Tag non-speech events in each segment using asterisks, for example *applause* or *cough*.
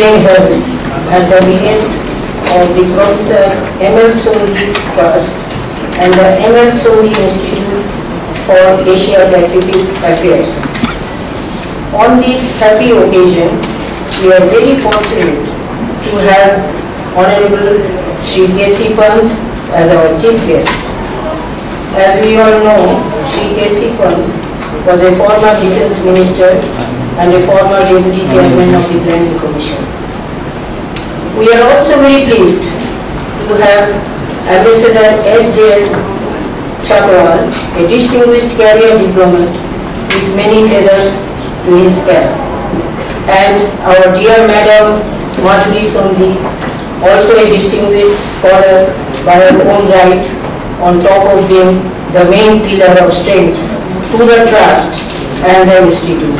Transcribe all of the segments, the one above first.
being held at the behest of the Professor M.L. Sondhi Trust and the M.L. Sondhi Institute for Asia Pacific Affairs. On this happy occasion, we are very fortunate to have Honorable Sri K.C. Pant as our chief guest. As we all know, Sri K.C. Pant was a former defense minister and a former deputy chairman of the Planning Commission. We are also very pleased to have Ambassador S.J.S. Chatwal, a distinguished career diplomat with many feathers to his cap. And our dear Madam Madhuri Sondhi, also a distinguished scholar by her own right, on top of being the main pillar of strength to the trust and the institute.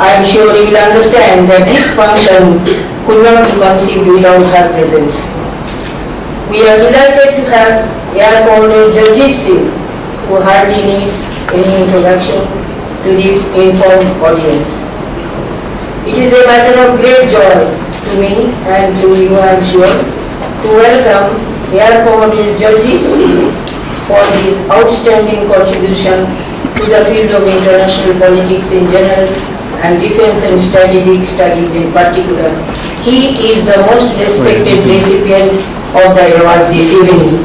I am sure you will understand that this function could not be conceived without her presence. We are delighted to have Air Commodore Jasjit Singh, who hardly needs any introduction to this informed audience. It is a matter of great joy to me and to you, I am sure, to welcome Air Commodore Jasjit Singh for his outstanding contribution to the field of international politics in general and defense and strategic studies in particular. He is the most respected recipient of the award this evening.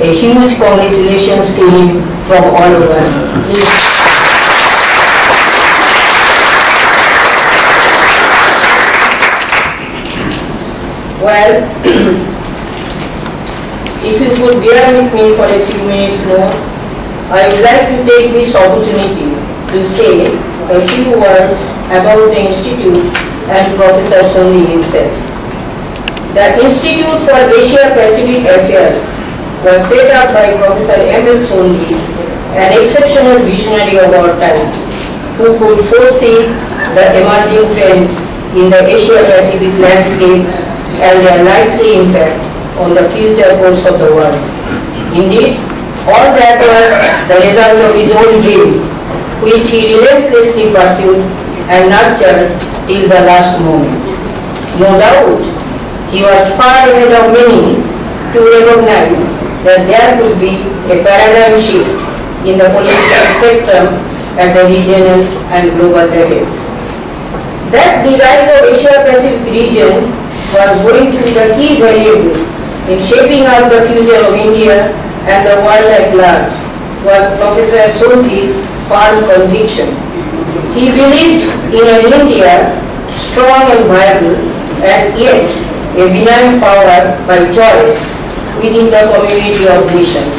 A huge congratulations to him from all of us. Please. Well, *clears throat* if you could bear with me for a few minutes more, I would like to take this opportunity to say a few words about the Institute and Professor Sondhi himself. The Institute for Asia Pacific Affairs was set up by Professor M.L. Sondhi, an exceptional visionary of our time, who could foresee the emerging trends in the Asia Pacific landscape and their likely impact on the future course of the world. Indeed, all that was the result of his own dream, which he relentlessly pursued and nurtured till the last moment. No doubt, he was far ahead of many to recognize that there could be a paradigm shift in the political spectrum at the regional and global levels. That the rise of Asia-Pacific region was going to be the key variable in shaping out the future of India and the world at large was Professor Sondhi's firm conviction. He believed in an India strong and viable and yet a benign power by choice within the community of nations.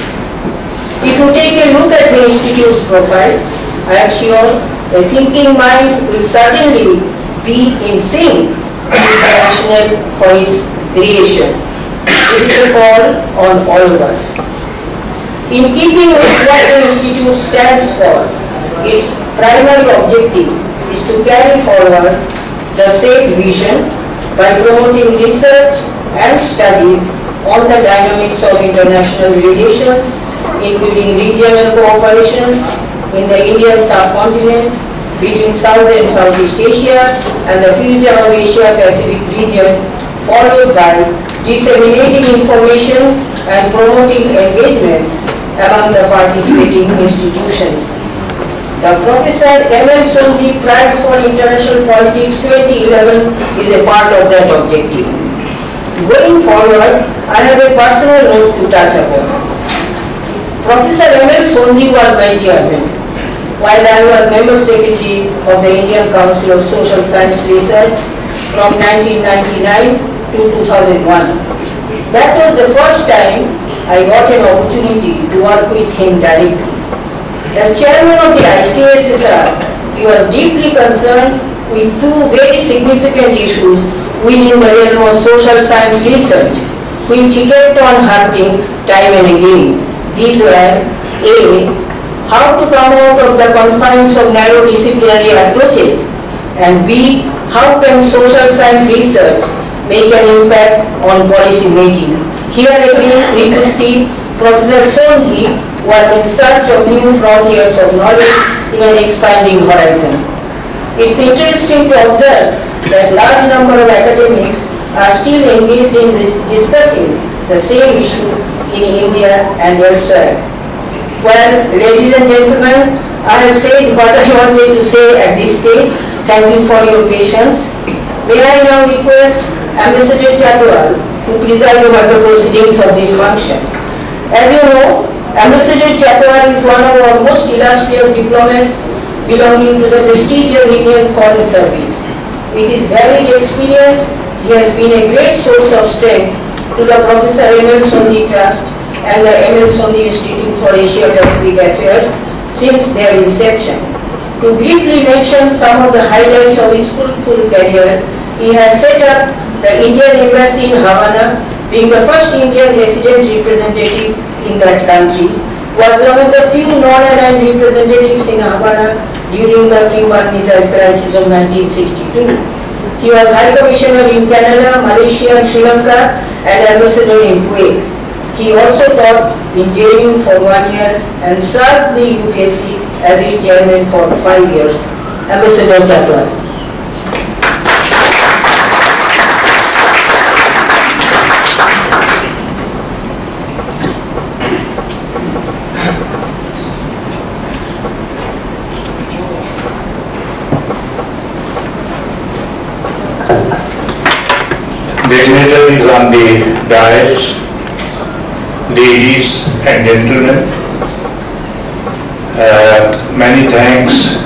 If you take a look at the Institute's profile, I am sure a thinking mind will certainly be in sync with the rationale for its creation. It is a call on all of us. In keeping with what the Institute stands for, its primary objective is to carry forward the said vision by promoting research and studies on the dynamics of international relations, including regional cooperations in the Indian subcontinent, between South and Southeast Asia and the future of Asia-Pacific region, followed by disseminating information and promoting engagements among the participating institutions. The Professor M.L. Sondhi Prize for International Politics 2011 is a part of that objective. Going forward, I have a personal note to touch upon. Professor M.L. Sondhi was my chairman, while I was member secretary of the Indian Council of Social Science Research from 1999 to 2001. That was the first time I got an opportunity to work with him directly. As chairman of the ICSSR, uh, he was deeply concerned with two very significant issues within the realm of social science research, which he kept on harping time and again. These were A. How to come out of the confines of narrow disciplinary approaches, and B. How can social science research make an impact on policy making. Here again, we could see Professor Sondhi was in search of new frontiers of knowledge in an expanding horizon. It's interesting to observe that large number of academics are still engaged in dis- discussing the same issues in India and elsewhere. Well, ladies and gentlemen, I have said what I wanted to say at this stage. Thank you for your patience. May I now request Ambassador Chatwal to preside over the proceedings of this function. As you know, Ambassador Chatwal is one of our most illustrious diplomats belonging to the prestigious Indian Foreign Service. With his varied experience, he has been a great source of strength to the Professor M.L. Sondhi Trust and the M.L. Sondhi Institute for Asia Pacific Affairs since their inception. To briefly mention some of the highlights of his fruitful career, he has set up the Indian Embassy in Havana, being the first Indian resident representative in that country, was one of the few non-aligned representatives in Havana during the Cuban Missile Crisis of 1962. He was High Commissioner in Canada, Malaysia, and Sri Lanka, and Ambassador in Kuwait. He also taught in JNU for one year and served the UPSC as its chairman for five years. Ambassador Chatwal. Dignitaries on the dais, ladies and gentlemen. Uh, Many thanks,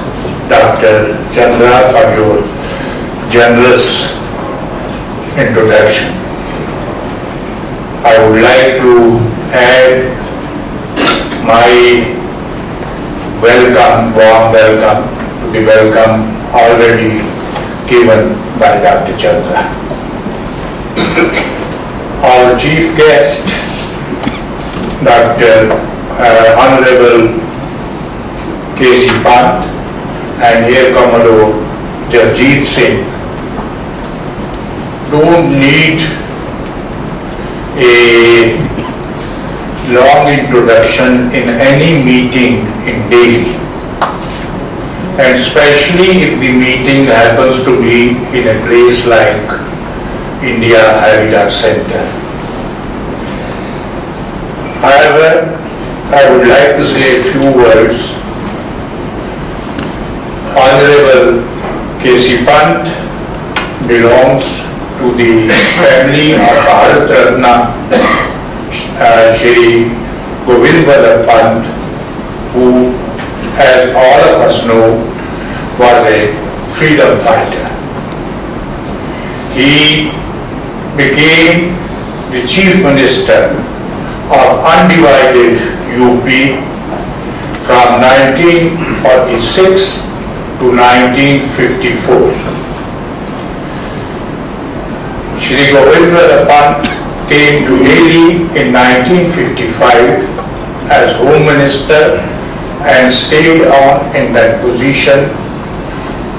Dr. Chandra, for your generous introduction. I would like to add my welcome, warm welcome to the welcome already given by Dr. Chandra our chief guest, Dr. uh, Honorable K.C. Pant and Air Commodore Jasjit Singh don't need a long introduction in any meeting in Delhi. And especially if the meeting happens to be in a place like India Heritage Center. However, I would like to say a few words. Honorable K.C. Pant belongs to the family of Bharat Ratna uh, Shri Govind Pant, who, as all of us know, was a freedom fighter. He became the chief minister of undivided UP from 1946 to 1954. Shri Govindra Pant came to Delhi in 1955 as Home Minister and stayed on in that position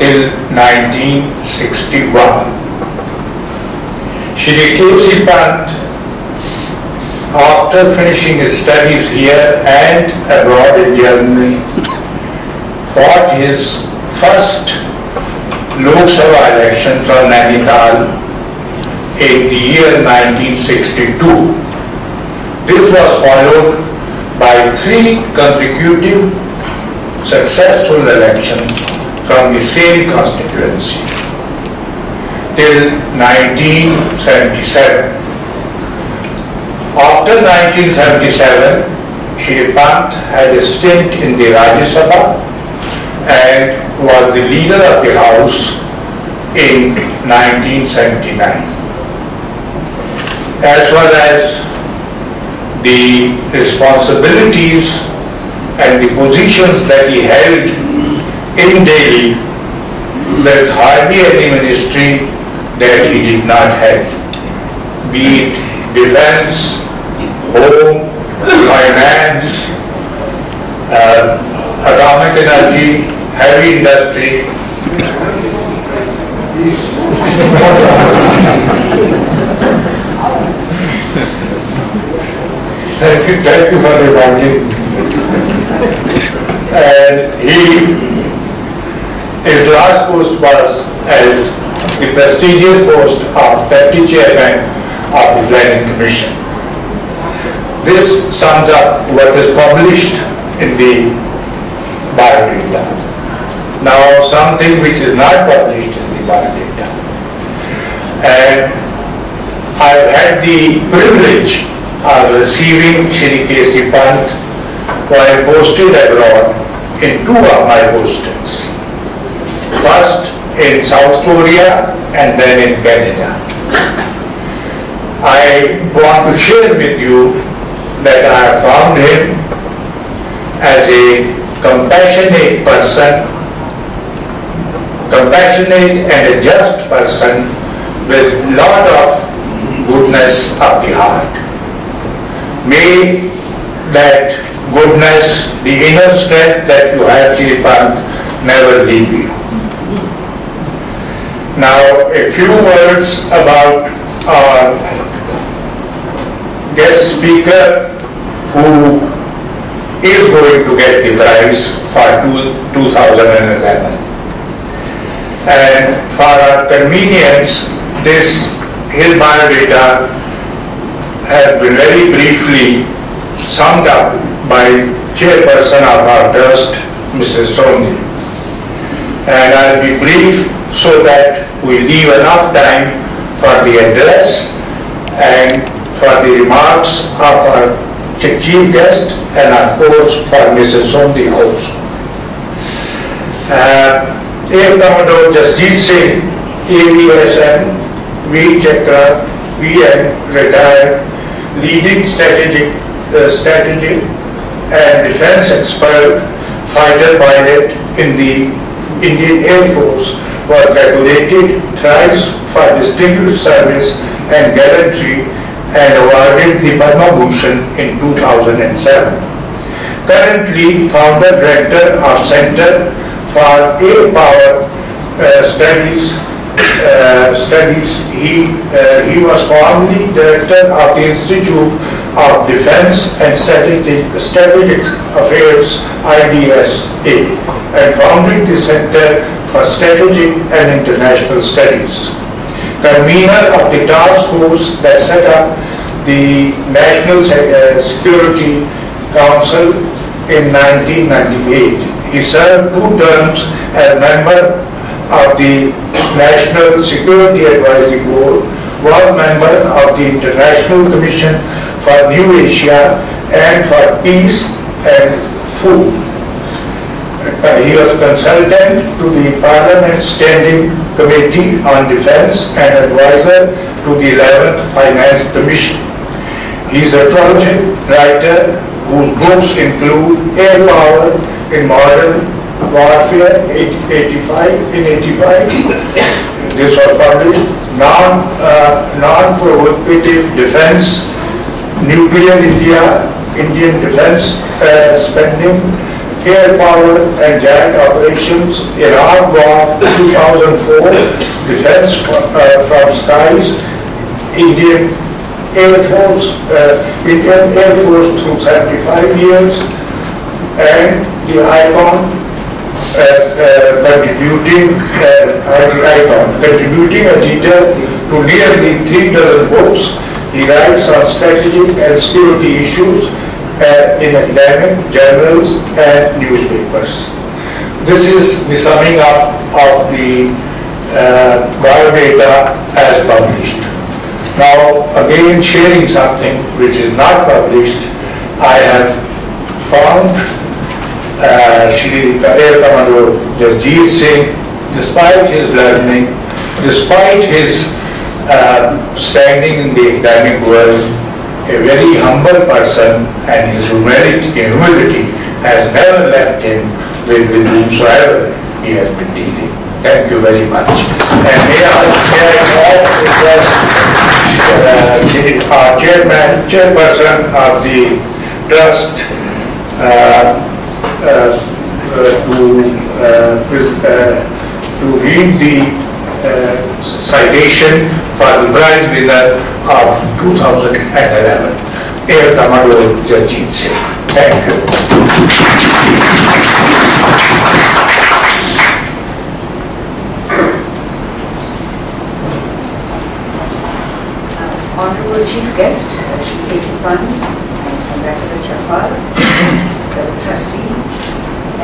till 1961. Shri K.C. Pant, after finishing his studies here and abroad in Germany, fought his first Lok Sabha election from Nainital in the year 1962. This was followed by three consecutive successful elections from the same constituency till 1977. After 1977, Shri Pant had a stint in the Rajya Sabha and was the leader of the House in 1979. As well as the responsibilities and the positions that he held in Delhi, there is hardly any ministry that he did not have, be it defense, home, finance, uh, atomic energy, heavy industry. Thank you, thank you for reminding. And he, his last post was as the prestigious post of deputy chairman of the planning commission. This sums up what is published in the biodata. Now, something which is not published in the biodata. And I've had the privilege of receiving Shri K.C. Pant while posted abroad in two of my postings. First in South Korea and then in Canada. I want to share with you that I have found him as a compassionate person, compassionate and a just person with lot of goodness of the heart. May that goodness, the inner strength that you have, Shri never leave you. Now, a few words about our guest speaker who is going to get the prize for two- 2011. And for our convenience, this, his biodata has been very briefly summed up by chairperson of our trust, Mrs. Sondhi. And I'll be brief so that we leave enough time for the address and for the remarks of our chief guest and of course for Mrs. Also. Uh, Air Commodore Jasjit Singh, AVSM, V Chakra, VN, retired, leading strategic, uh, strategy and defense expert, fighter pilot in the Indian Air Force, was decorated thrice for distinguished service and gallantry and awarded the Padma Bhushan in 2007. Currently founder director of Center for Air Power uh, Studies. uh, Studies. He, uh, he was formerly director of the Institute of Defense and Strategic, Strategic Affairs IDSA and founded the Center for Strategic and International Studies convener of the task force that set up the National uh, Security Council in 1998. He served two terms as member of the National Security Advisory Board, was member of the International Commission for New Asia and for Peace and Food. Uh, He was consultant to the Parliament Standing Committee on Defense and advisor to the 11th Finance Commission. He is a project writer whose books include Air Power in Modern Warfare 85 in 85. This was published, non, uh, non-provocative defense, nuclear India, Indian defense uh, spending, air power and jet operations, Iran War 2004, defense uh, from skies, Indian Air Force, uh, Indian Air Force through 75 years, and the icon uh, uh, contributing, uh, icon, contributing editor to nearly three dozen books. He writes on strategic and security issues uh, in academic journals and newspapers. This is the summing up of the uh, biodata as published. Now, again, sharing something which is not published, I have found uh, Shri Air Commodore Jasjit Singh, despite his learning, despite his uh, standing in the academic world, a very humble person and his humility, humility has never left him with, with whomsoever he has been dealing. Thank you very much. And may I, may I also request uh, our chairman, chairperson of the trust uh, uh, uh, to, uh, uh, to read the citation for prize winner of 2011. Air Commodore Jasjit Singh. Thank you. Honorable Chief Guests, Shri K.C. Pant, Ambassador Chatwal, the Trustee,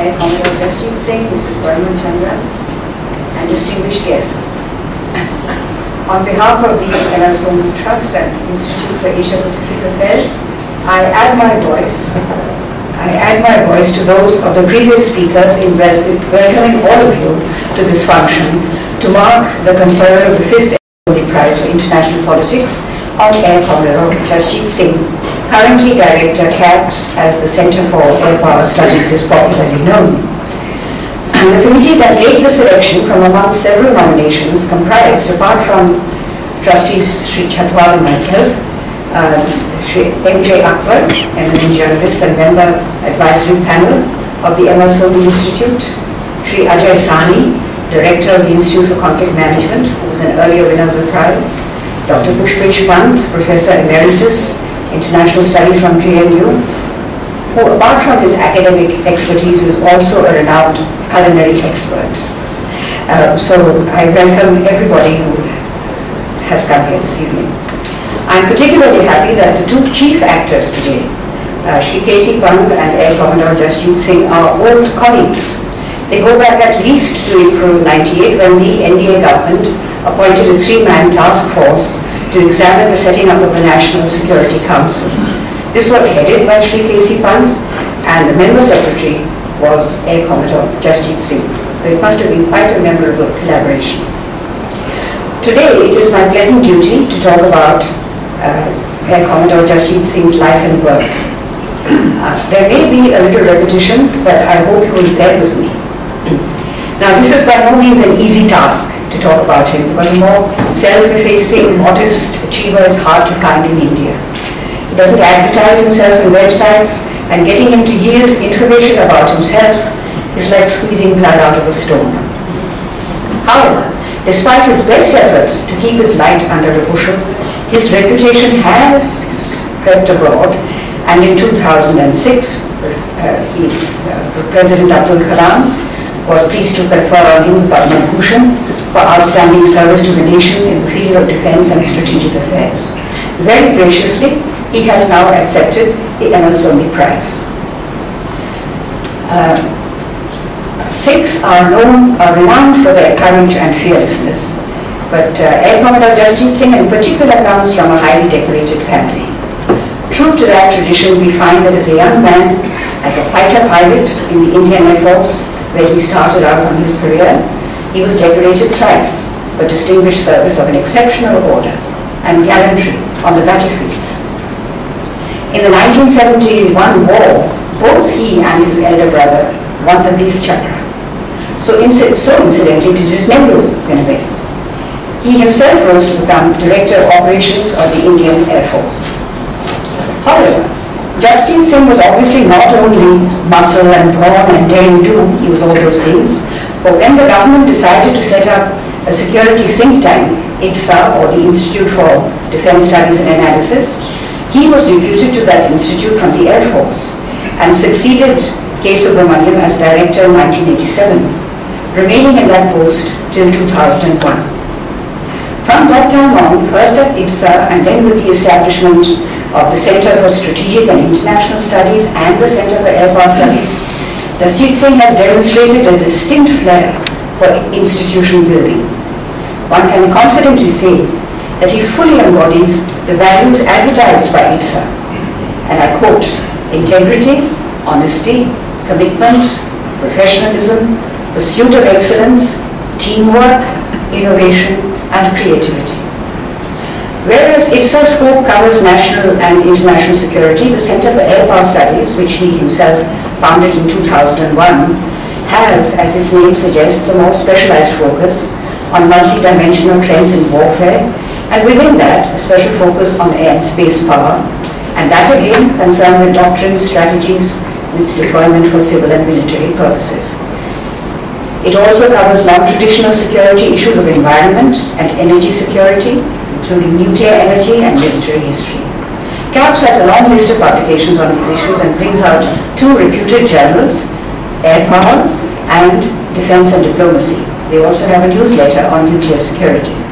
Air Commodore Jasjit Singh, Mrs. Barman Chandra, and distinguished guests. On behalf of the Sondhi Trust and Institute for Asia Pacific Affairs, I add my voice, I add my voice to those of the previous speakers in welcoming all of you to this function to mark the conferral of the fifth Modi Prize for International Politics on Air Commodore Jasjit Singh, currently Director CAPS as the Center for Air Power Studies is popularly known. And the committee that made the selection from among several nominations comprised, apart from trustees Sri Chatwal and myself, uh, M.J. Akbar, eminent journalist and member advisory panel of the Sondhi Institute, Sri Ajai Sahni, director of the Institute for Conflict Management, who was an earlier winner of the prize, Dr. Pushpesh Pant, Professor Emeritus, International Studies from JNU, who apart from his academic expertise is also a renowned culinary expert. Uh, so I welcome everybody who has come here this evening. I'm particularly happy that the two chief actors today, uh, K.C. Pant and Air Commodore Jasjit Singh are old colleagues. They go back at least to April 98 when the NDA government appointed a three-man task force to examine the setting up of the National Security Council. This was headed by Shri K.C. Pant and the member secretary was Air Commodore Jasjit Singh. So it must have been quite a memorable collaboration. Today, it is my pleasant duty to talk about uh, Air Commodore Jasjit Singh's life and work. Uh, there may be a little repetition, but I hope you will bear with me. Now, this is by no means an easy task to talk about him because a more self-effacing, modest achiever is hard to find in India. He doesn't advertise himself in websites and getting him to yield information about himself is like squeezing blood out of a stone. However, despite his best efforts to keep his light under a bushel, his reputation has spread abroad and in 2006, uh, he, uh, President Abdul Kalam was pleased to confer on him the Padma Bhushan for outstanding service to the nation in the field of defense and strategic affairs. Very graciously, he has now accepted the M.L. Sondhi Prize. Uh, Sikhs are known, are renowned for their courage and fearlessness, but uh, Air Commodore Jasjit Singh in particular comes from a highly decorated family. True to that tradition, we find that as a young man, as a fighter pilot in the Indian Air Force, where he started out on his career, he was decorated thrice for distinguished service of an exceptional order and gallantry on the battlefield. In the 1971 war, both he and his elder brother won the Veer Chakra. So, inci- so incidentally, it is Nehru Ganapati. He himself rose to become Director of Operations of the Indian Air Force. However, Jasjit Singh was obviously not only muscle and brawn and daring do, he was all those things, but when the government decided to set up a security think tank, IDSA or the Institute for Defense Studies and Analysis, he was deputed to that institute from the Air Force and succeeded K. Subrahmanyam as director in 1987, remaining in that post till 2001. From that time on, first at IDSA and then with the establishment of the Center for Strategic and International Studies and the Center for Air Power Studies, Jasjit Singh has demonstrated a distinct flair for institution building. One can confidently say that he fully embodies the values advertised by IDSA, and I quote, integrity, honesty, commitment, professionalism, pursuit of excellence, teamwork, innovation, and creativity. Whereas IDSA's scope covers national and international security, the Center for Air Power Studies, which he himself founded in 2001, has, as its name suggests, a more specialized focus on multi-dimensional trends in warfare, and within that, a special focus on air and space power, and that again concerned with doctrines, strategies, and its deployment for civil and military purposes. It also covers non-traditional security issues of environment and energy security, including nuclear energy and military history. CAPS has a long list of publications on these issues and brings out two reputed journals, Air Power and Defense and Diplomacy. They also have a newsletter on nuclear security.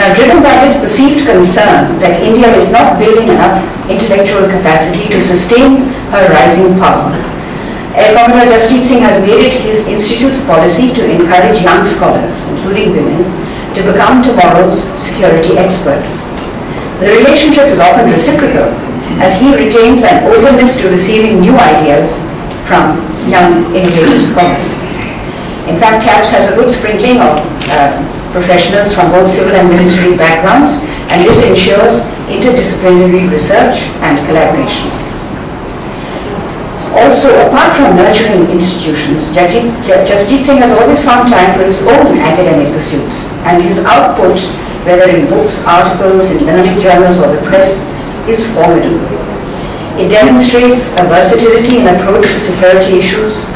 Now, driven by his perceived concern that India is not building enough intellectual capacity to sustain her rising power, Air Commodore Jasjit Singh has made it his institute's policy to encourage young scholars, including women, to become tomorrow's security experts. The relationship is often reciprocal as he retains an openness to receiving new ideas from young innovative scholars. In fact, CAPS has a good sprinkling of uh, professionals from both civil and military backgrounds, and this ensures interdisciplinary research and collaboration. Also, apart from nurturing institutions, Jasjit Singh has always found time for his own academic pursuits, and his output, whether in books, articles, in learning journals, or the press, is formidable. It demonstrates a versatility in approach to security issues,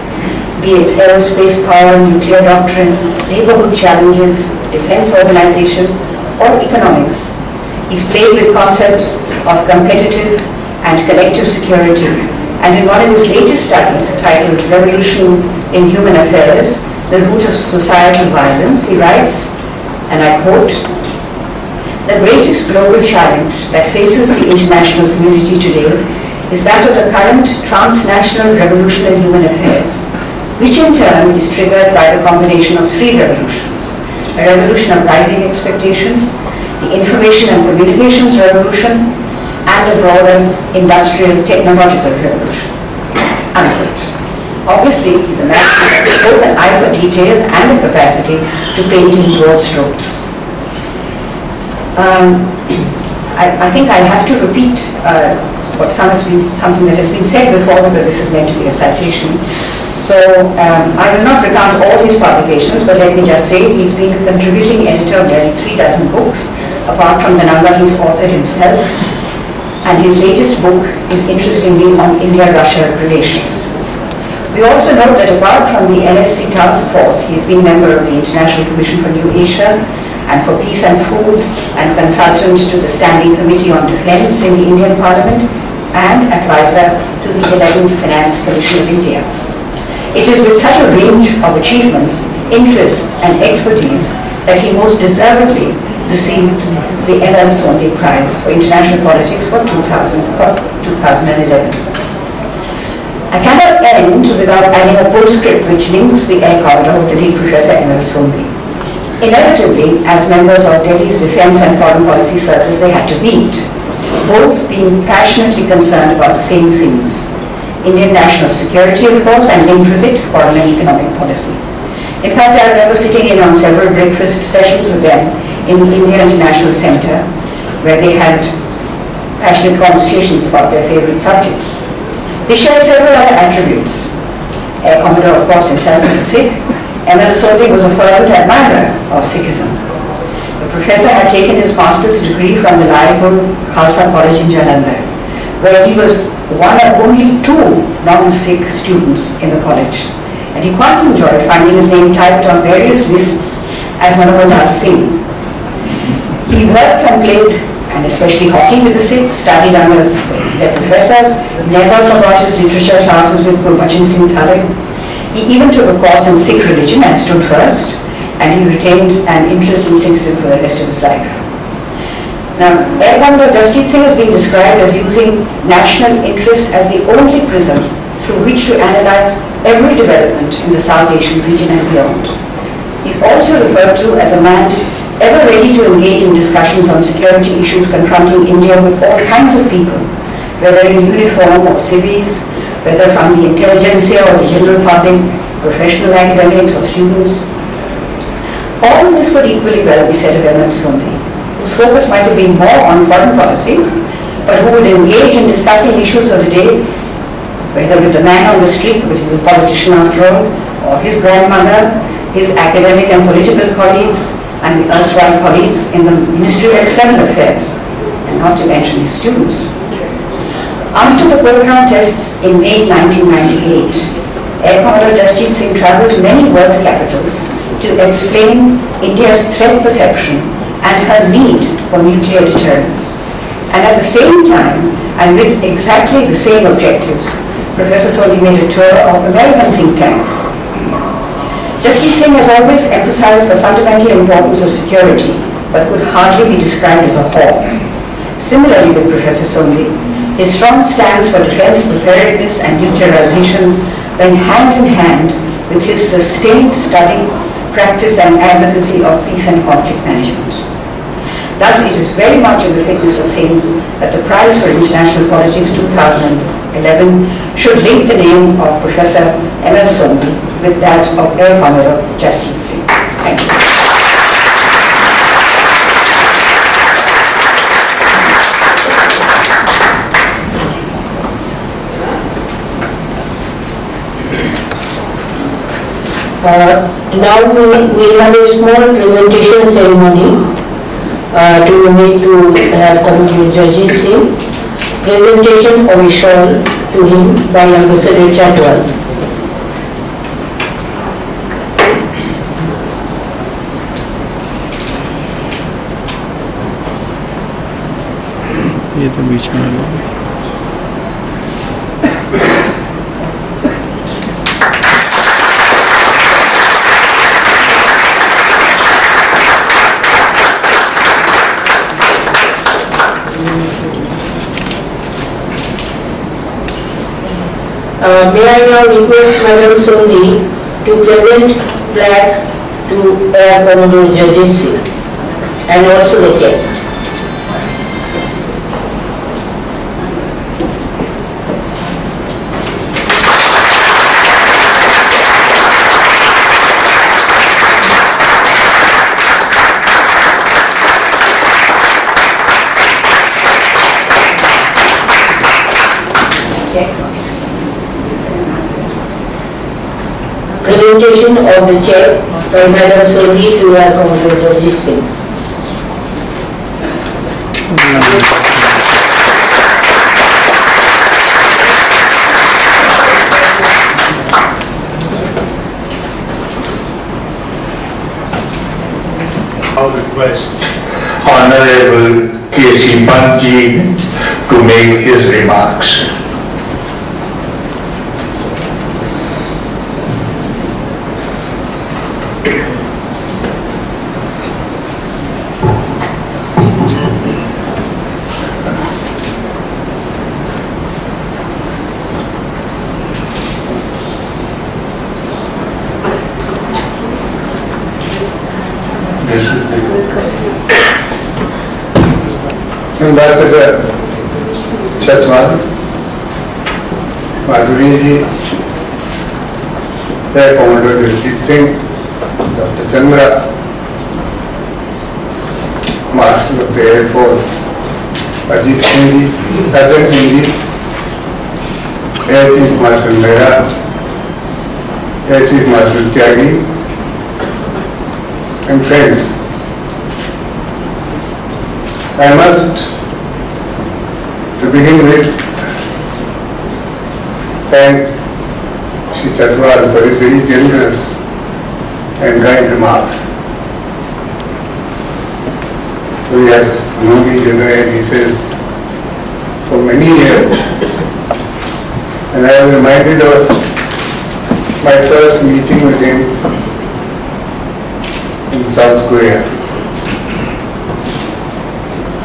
be it aerospace power, nuclear doctrine, neighborhood challenges, defense organization, or economics. He's played with concepts of competitive and collective security. And in one of his latest studies titled Revolution in Human Affairs, The Root of Societal Violence, he writes, and I quote, the greatest global challenge that faces the international community today is that of the current transnational revolution in human affairs, which in turn is triggered by the combination of three revolutions. A revolution of rising expectations, the information and communications revolution, and a broader industrial technological revolution. Unquote. Obviously, he's a man with both an eye for detail and a capacity to paint in broad strokes. Um, *clears throat* I, I, think I have to repeat uh, what some has been, something that has been said before because this is meant to be a citation. So um, I will not recount all his publications, but let me just say he's been a contributing editor of nearly three dozen books, apart from the number he's authored himself. And his latest book is interestingly on India-Russia relations. We also note that apart from the NSC task force, he's been member of the International Commission for New Asia and for Peace and Food and consultant to the Standing Committee on Defense in the Indian Parliament and advisor to the 11th Finance Commission of India. It is with such a range of achievements, interests and expertise that he most deservedly received the M.L. Sondhi Prize for International Politics for, 2000, for 2011. I cannot end without adding a postscript which links the air corridor with the lead Professor M.L. Sondhi. Inevitably, as members of Delhi's Defence and Foreign Policy Circles, they had to meet, both being passionately concerned about the same things Indian national security, of course, and linked with it, foreign and economic policy. In fact, I remember sitting in on several breakfast sessions with them in the India International Center, where they had passionate conversations about their favorite subjects. They shared several other attributes. Air Commodore, of course, himself was a Sikh. M.L. Sondhi was a fervent admirer of Sikhism. The professor had taken his master's degree from the Lyallpur Khalsa College in Jalandhar, where he was one of only two non-Sikh students in the college. And he quite enjoyed finding his name typed on various lists as Manohar Singh. He worked and played, and especially hockey with the Sikhs, studied under their professors, never forgot his literature classes with Gurbachan Singh Thale. He even took a course in Sikh religion and stood first, and he retained an interest in Sikhism for the rest of his life. Now, Air Commodore Jasjit Singh has been described as using national interest as the only prism through which to analyze every development in the South Asian region and beyond. He's also referred to as a man ever ready to engage in discussions on security issues confronting India with all kinds of people, whether in uniform or civils, whether from the intelligentsia or the general public, professional academics or students. All this could equally well be said of M.L. Sondhi whose focus might have been more on foreign policy, but who would engage in discussing issues of the day, whether with the man on the street, because he was a politician after all, or his grandmother, his academic and political colleagues, and the erstwhile colleagues in the Ministry of External Affairs, and not to mention his students. After the Pokhran tests in May 1998, Air Commodore Jasjit Singh traveled to many world capitals to explain India's threat perception and her need for nuclear deterrence. And at the same time, and with exactly the same objectives, Professor Soli made a tour of American think tanks. Jasjit Singh has always emphasized the fundamental importance of security, but could hardly be described as a hawk. Similarly with Professor Sondhi, his strong stance for defense preparedness and nuclearization went hand in hand with his sustained study, practice and advocacy of peace and conflict management. Thus, it is very much in the fitness of things that the Prize for International Politics 2011 should link the name of Professor M.L. Sondhi with that of Air Commodore Jasjit Singh. Thank you. Uh, Now we we have a small presentation ceremony uh, to make to uh, to Judges Singh. Presentation of a shawl to him by Ambassador Chadwal. ये तो बीच में Uh, May I now request Madam Sondhi to present flag to Air Commodore Jasjit and also the. Check. Presentation of the check by Madam Sondhi to Air Commodore Jasjit Singh. I'll request Honorable K.C. Pantji to make his remarks. Ambassador uh, Chatwal, Madhuri ji, Air Commodore Diljit Singh, Dr. Chandra, Marshal of the Air Force, Arjan Singh Air Chief Marshal Mehra, Air Chief Marshal Tyagi, and friends. I must, begin with, thank Shri Chatwal for his very generous and kind remarks. We have known each other, as he says, for many years. And I was reminded of my first meeting with him in South Korea.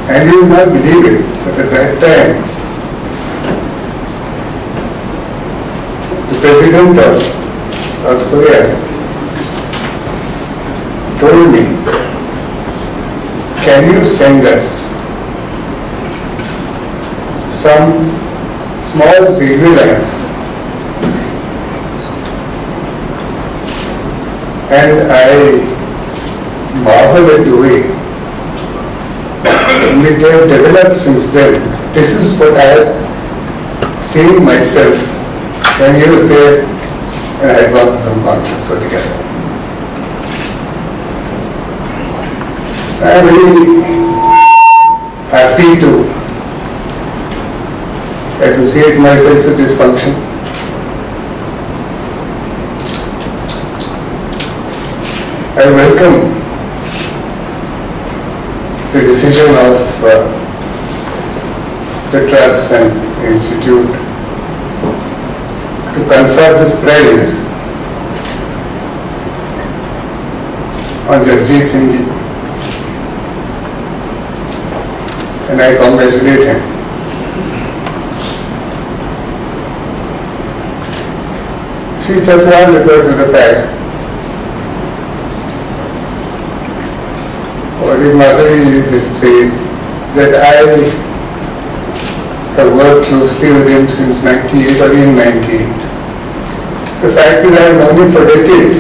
And you will not believe it, but at that time, the president of South Korea told me, can you send us some small railway lines and I marvel at the way which they have developed since then. This is what I have seen myself when he was there and I to some conference altogether. I am very happy to associate myself with this function. I welcome the decision of uh, the trust and institute to confer this prize on Jasjit Singh. And I congratulate him. She Chatwal referred to the fact or in Madhuri history that I have worked closely with him since 98 or in 98. The fact is I have known him for decades.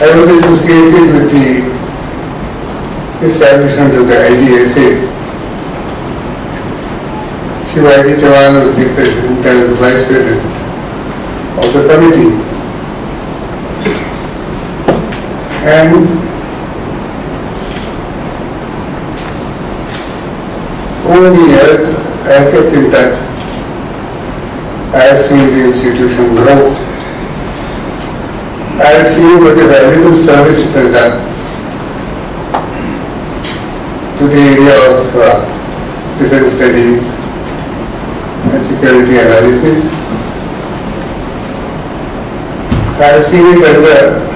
I was associated with the establishment of the IDSA. Shivaji Chauhan was the president, was the vice president of the committee. And over the years, I have kept in touch. I have seen the institution grow. I have seen what a valuable service it has done to the area of uh, defense studies and security analysis. I have seen it under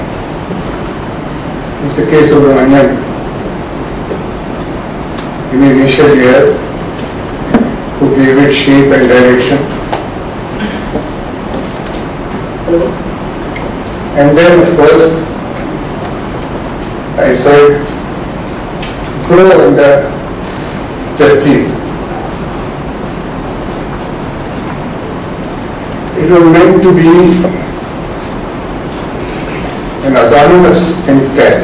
Mr. K. Subrahmanyam in the initial years who gave it shape and direction. And then, of course, I saw it grow under Jasjit. It was meant to be an autonomous think tank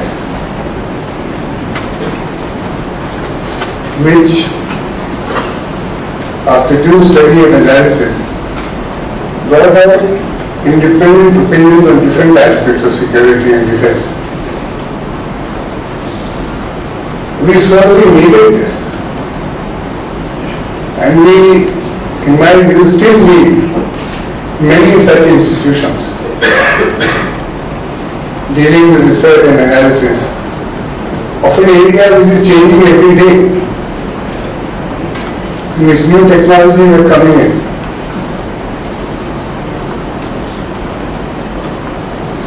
which after due study and analysis brought out independent opinions on different aspects of security and defense. We sorely needed this. And we, in my view, still need many such institutions dealing with research and analysis of an area which is changing every day, in which new technologies are coming in.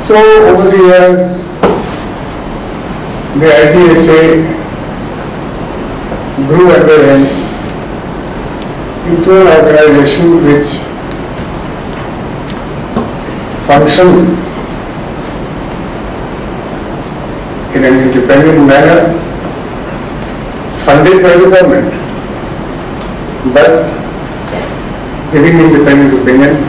So over the years, the IDSA grew under him into an organization which functioned in an independent manner, funded by the government, but giving independent opinions,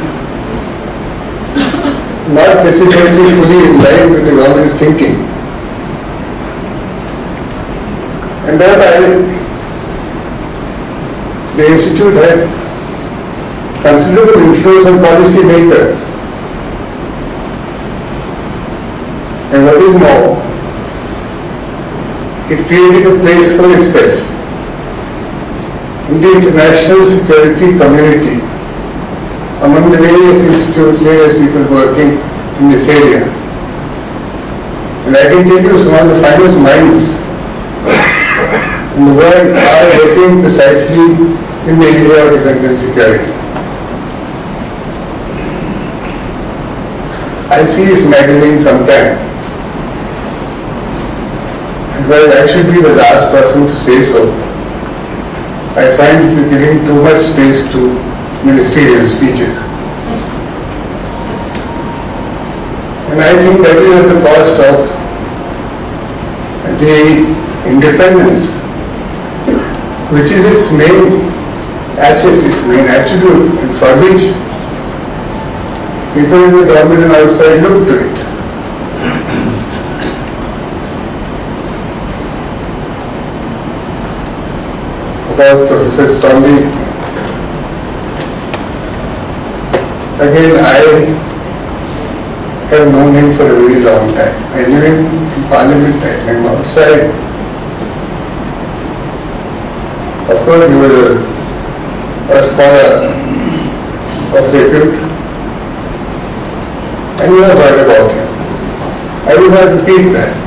not necessarily fully in line with the government's thinking. And thereby, the institute had considerable influence on policy makers. And what is more, it created a place for itself in the international security community among the various institutes, various people working in this area. And I can tell you some of the finest minds in the world are working precisely in the area of defense and security. I see its magazine sometime. While I should be the last person to say so, I find it is giving too much space to ministerial speeches. And I think that is at the cost of the independence, which is its main asset, its main attribute, and for which people in the government and outside look to it. About Professor Swami, again I have known him for a very long time. I knew him in parliament, I knew him outside. Of course, he was a, a scholar of repute. You have heard about him. I will not repeat that.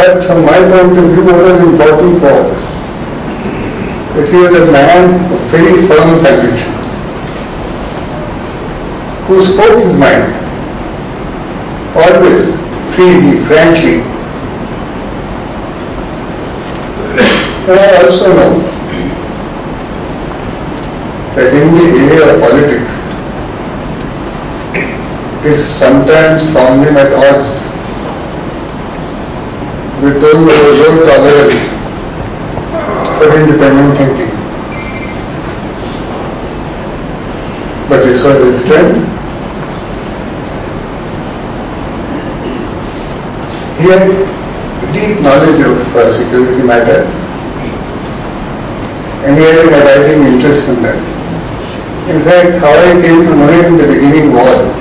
But from my point of view, what was important was that he was a man of very firm convictions, who spoke his mind, always freely, frankly. And I also know that in the area of politics, it is sometimes found him at odds with those who have tolerance for independent thinking. But this was his strength. He had deep knowledge of uh, security matters and he had an abiding interest in that. In fact, how I came to know him in the beginning was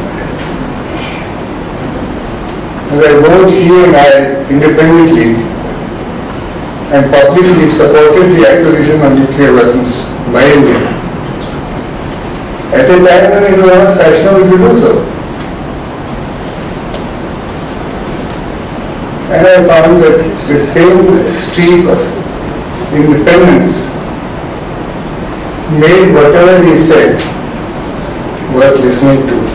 that both he and I independently and publicly supported the acquisition of nuclear weapons by India at a time when it was not fashionable to do so. And I found that the same streak of independence made whatever he said worth listening to.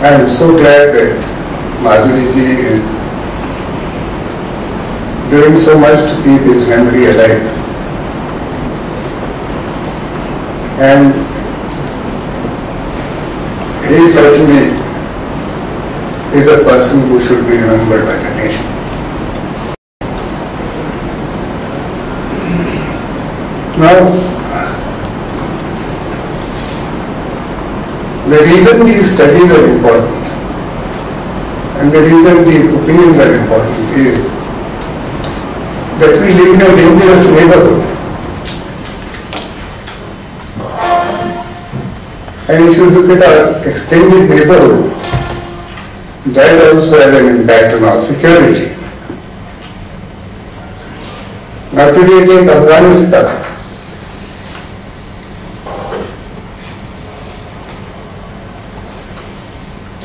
I am so glad that Madhuriji is doing so much to keep his memory alive. And he certainly is a person who should be remembered by the nation. Now, the reason these studies are important and the reason these opinions are important is that we live in a dangerous neighborhood. And if you look at our extended neighborhood, that also has an impact on our security. Now today take Afghanistan.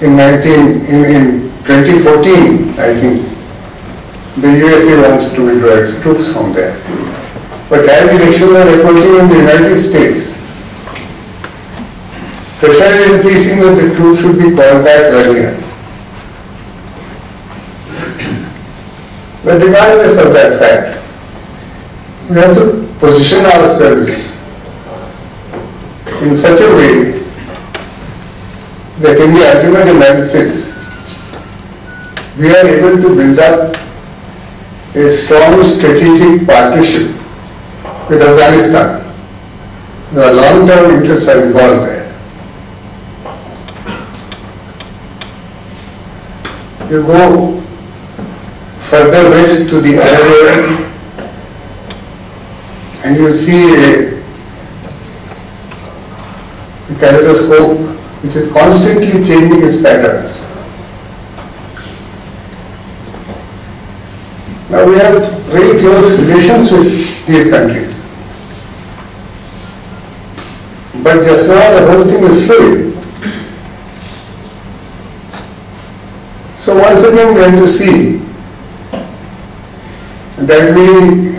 In 19, in, in 2014, I think, the USA wants to withdraw its troops from there. But as elections are approaching in the United States, pressure is increasing that the troops should be called back earlier. But regardless of that fact, we have to position ourselves in such a way that in the ultimate analysis, we are able to build up a strong strategic partnership with Afghanistan. The long-term interests are involved there. You go further west to the Arab and you see a kaleidoscope which is constantly changing its patterns. Now we have very close relations with these countries. But just now the whole thing is fluid. So once again we have to see that we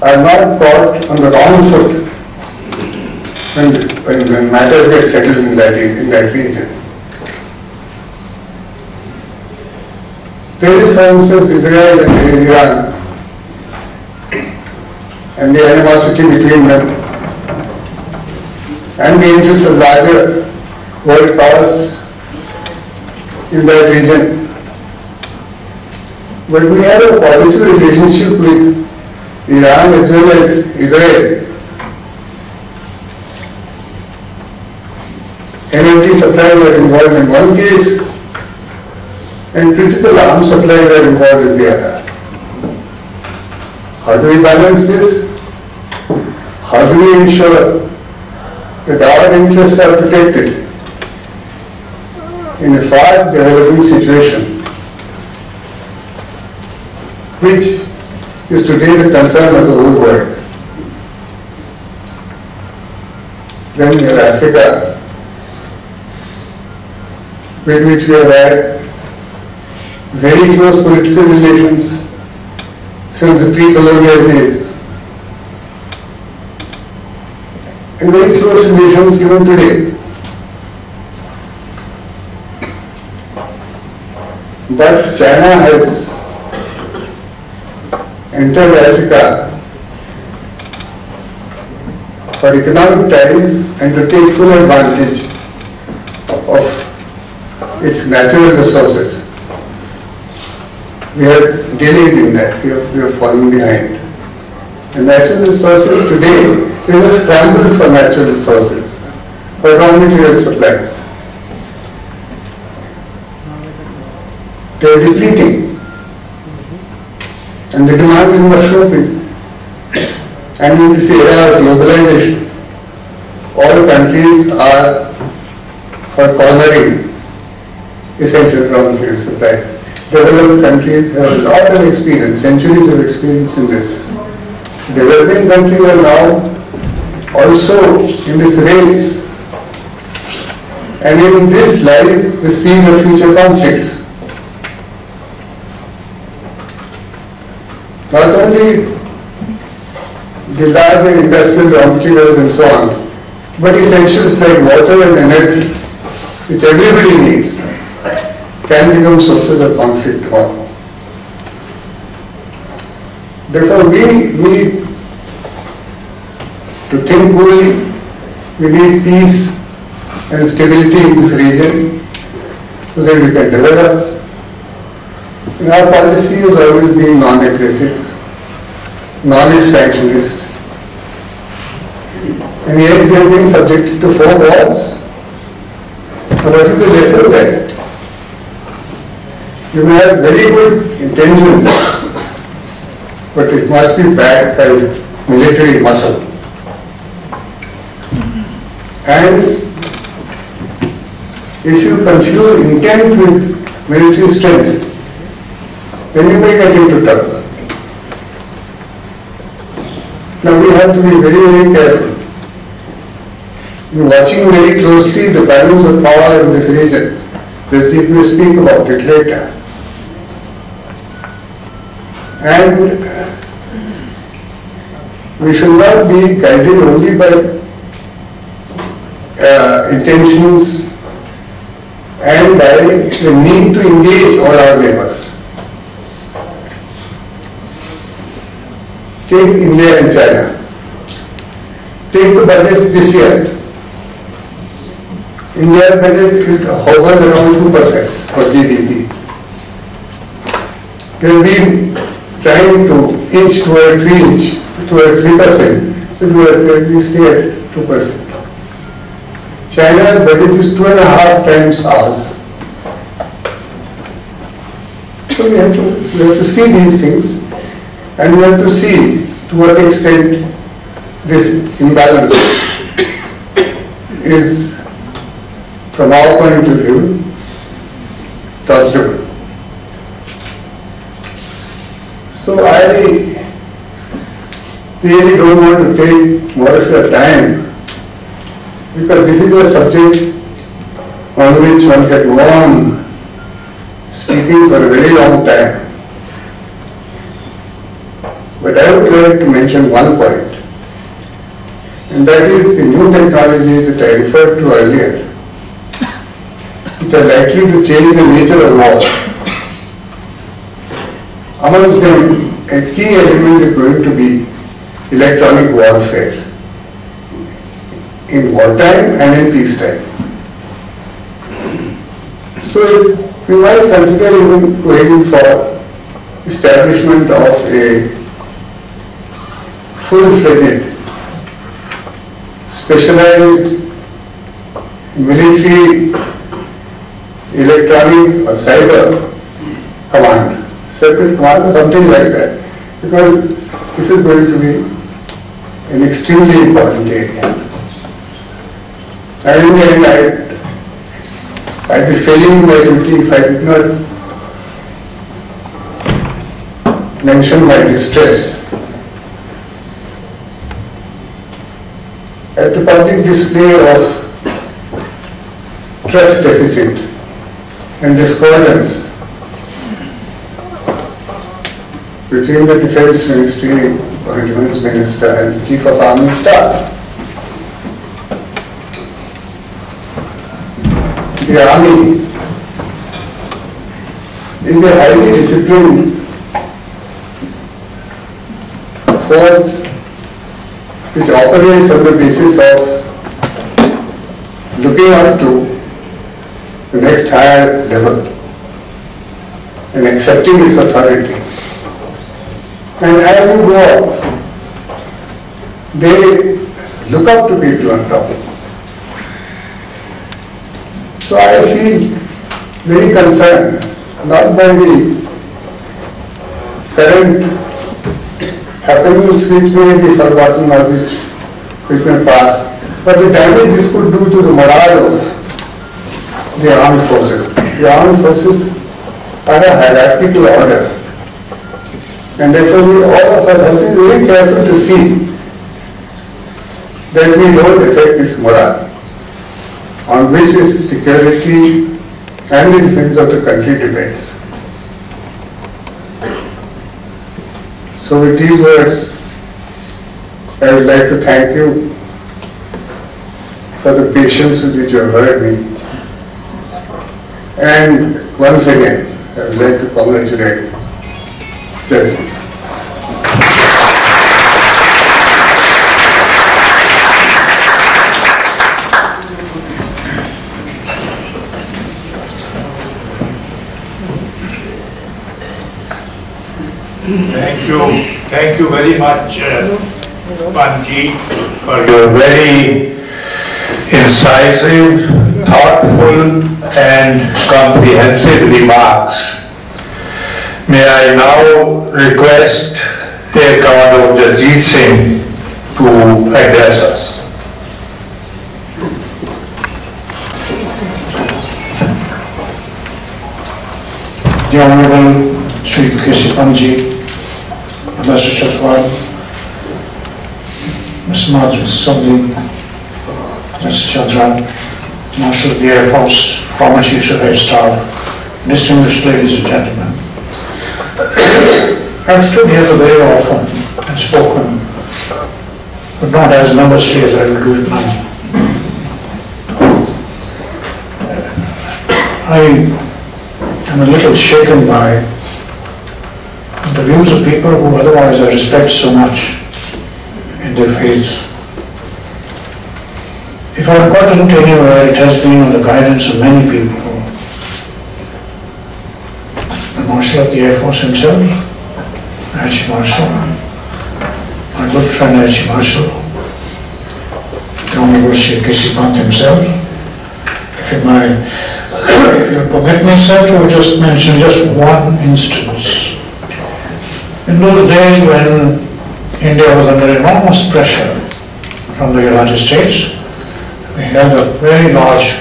are not caught on the wrong foot when, when, when matters get settled in that, in that region. There is, for instance, Israel and Iran and the animosity between them and the interests of larger world powers in that region. But we have a positive relationship with Iran as well as Israel. Energy supplies are involved in one case and critical arms supplies are involved in the other. How do we balance this? How do we ensure that our interests are protected in a fast developing situation which is today the concern of the whole world. Then in Africa, with which we have had very close political relations since the pre-colonial days. And very close relations even today. But China has entered Africa for economic ties and to take full advantage of its natural resources. We are delayed in that, we are, we are falling behind. The natural resources today, is a scramble for natural resources, for raw material supplies. They are depleting. And the demand is mushrooming. And in this era of globalization, all countries are for cornering essential raw material supplies. Developed countries have a lot of experience, centuries of experience in this. Developing countries are now also in this race. And in this lies the seed of future conflicts. Not only the larger industrial raw materials and so on, but essentials like water and energy, which everybody needs, can become sources of conflict tomorrow. Therefore, we need to think coolly, we need peace and stability in this region so that we can develop. And our policy has always been non-aggressive, non-expansionist. And yet we have been subjected to four wars. What is the lesson there? You may have very good intentions, but it must be backed by military muscle. And if you confuse intent with military strength, then you may get into trouble. Now we have to be very, very careful. In watching very closely the balance of power in this region, this we speak about it later. And we should not be guided only by uh, intentions and by the need to engage all our neighbors. Take India and China. Take the budgets this year. India's budget is hovers around 2% for GDP. We have trying to inch towards reach towards 3%, so we are least stay at 2%. China's budget is two and a half times ours. So we have to, we have to see these things and we have to see to what extent this imbalance is, from our point of view, touchable. So I really don't want to take more of your time because this is a subject on which one can go on speaking for a very long time. But I would like to mention one point, and that is the new technologies that I referred to earlier, which are likely to change the nature of war. Amongst them, a key element is going to be electronic warfare in wartime and in peacetime. So we might consider even going for establishment of a full-fledged specialized military electronic or cyber command, separate command or something like that, because this is going to be an extremely important area. And in the end, I, I'd be failing my duty if I did not mention my distress. At the public display of trust deficit and discordance between the Defense Ministry or Defense Minister and the Chief of Army Staff. The Army is a highly disciplined force which operates on the basis of looking up to the next higher level and accepting its authority. And as you go they look up to people on top. So I feel very concerned, not by the current happenings which may be forgotten or which, which may pass, but the damage this could do to the morale of the armed forces. The armed forces are a hierarchical order. And therefore, we, all of us have to be very careful to see that we don't affect this morale, on which its security and the defense of the country depends. So with these words, I would like to thank you for the patience with which you have heard me. And once again, I would like to congratulate Thank you, thank you very much, uh, Pantji, for your very incisive, thoughtful and comprehensive remarks. May I now request Air Commodore Jasjit Singh to address us. The Honorable Sri K.C. Pantji, Mr. Chatwal, Ms. Madhuri Sondhi, Mr. Chandra, Marshal of the Air Force, former Chiefs of Air Staff, distinguished ladies and gentlemen. I've stood here very often and spoken, but not as nervously as I will do it now. I I'm a little shaken by the views of people who otherwise I respect so much in their faith. If I've gotten to anywhere, it has been on the guidance of many people. The Marshal of the Air Force himself, Air Chief Marshal, my good friend Air Chief Marshal, the Honorable Sri K.C. Pant himself, if my, if you'll permit me, sir, to just mention just one instance. In those days when India was under enormous pressure from the United States, we held a very large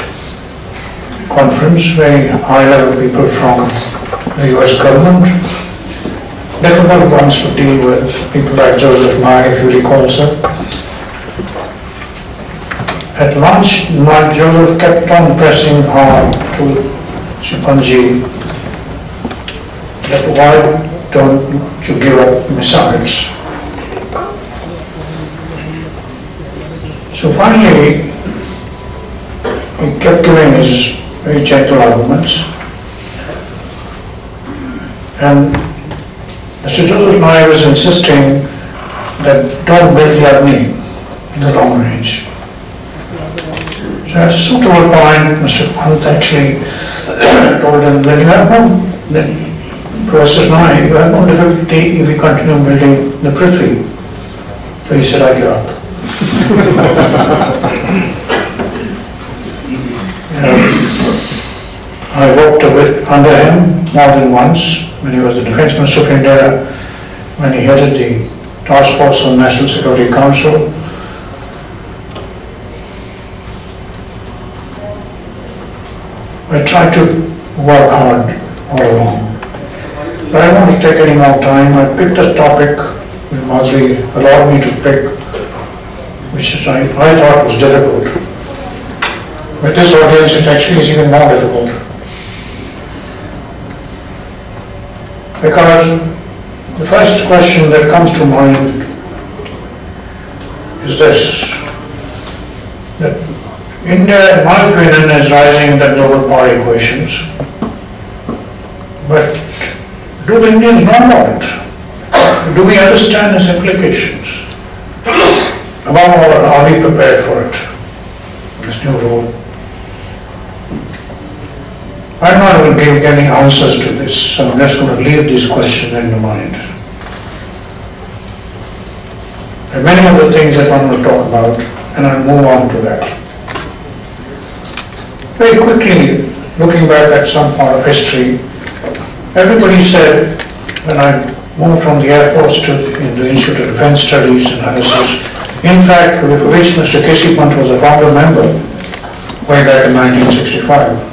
conference, very high-level people from the US government, difficult ones to deal with, people like Joseph Nye, if you recall, sir. At lunch, Mark Joseph kept on pressing hard to Shipanji that why don't you give up missiles? So finally, he kept giving his very gentle arguments. And Mr. Joseph Nye was insisting that don't build Agni in the long range. So at a suitable point, Mr. Pant actually told him that you have no, that Professor Nye, you have no difficulty if you continue building the Prithvi. So he said, I give up. *laughs* Um, I worked a bit under him more than once when he was the Defense Minister of India, when he headed the Task Force on National Security Council, I tried to work hard all along. But I won't take any more time. I picked a topic which Madhuri allowed me to pick, which is I, I thought was difficult. With this audience, it actually is even more difficult. Because the first question that comes to mind is this, that India, in my opinion, is rising in the global power equations. But do the Indians know it? Do we understand its implications? Above all, are we prepared for it, this new role? I'm not going to give any answers to this, so I'm just going to leave these questions in your mind. There are many other things that I'm going to talk about, and I'll move on to that. Very quickly, looking back at some part of history, everybody said, when I moved from the Air Force to the Institute of Defense Studies and Analysis, in fact, with which Mr. K.C. Pant was a founder member way back in 1965.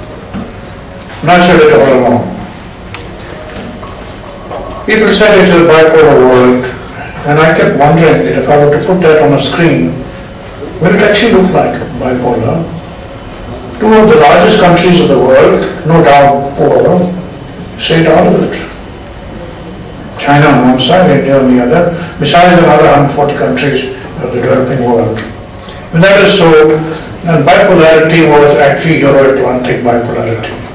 And said it all along. People said it's a bipolar world, and I kept wondering that if I were to put that on a screen, will it actually look like bipolar? Two of the largest countries of the world, no doubt poor, stayed out of it. China on one side, India on the other, besides another 140 countries of the developing world. When that is so, then bipolarity was actually Euro-Atlantic bipolarity.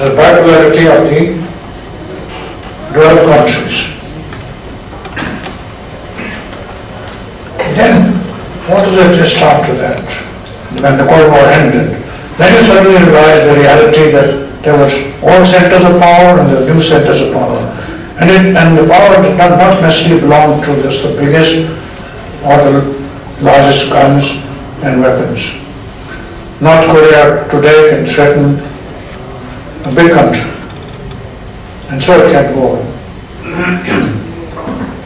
The bipolarity of the developed countries. Then, what is it just after that? When the Cold War ended, then you suddenly realize the reality that there was old centers of power and the new centers of power. And it, and the power did not, not necessarily belong to just the biggest or the largest guns and weapons. North Korea today can threaten a big country. And so it can go on. *clears throat*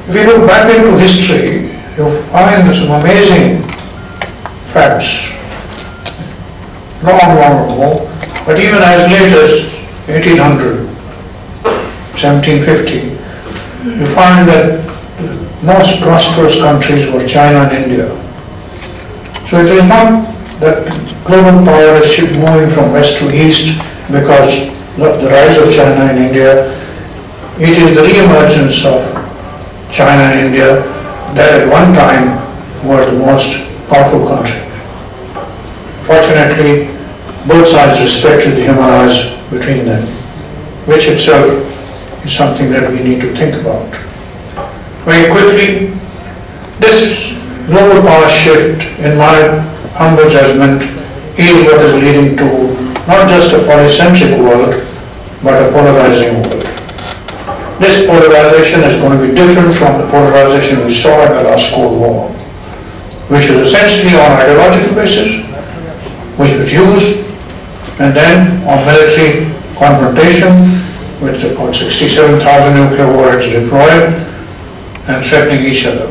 If you look back into history, you'll find some amazing facts. Long, long ago, but even as late as 1800, 1750, you find that the most prosperous countries were China and India. So it is not that global power is moving from west to east because of the rise of China and India. It is the re-emergence of China and India that at one time were the most powerful country. Fortunately, both sides respected the Himalayas between them, which itself is something that we need to think about. Very quickly, this global power shift, in my humble judgment, is what is leading to not just a polycentric world, but a polarizing world. This polarization is going to be different from the polarization we saw in the last Cold War, which was essentially on ideological basis, which was used, and then on military confrontation, with about 67,000 nuclear warheads deployed and threatening each other.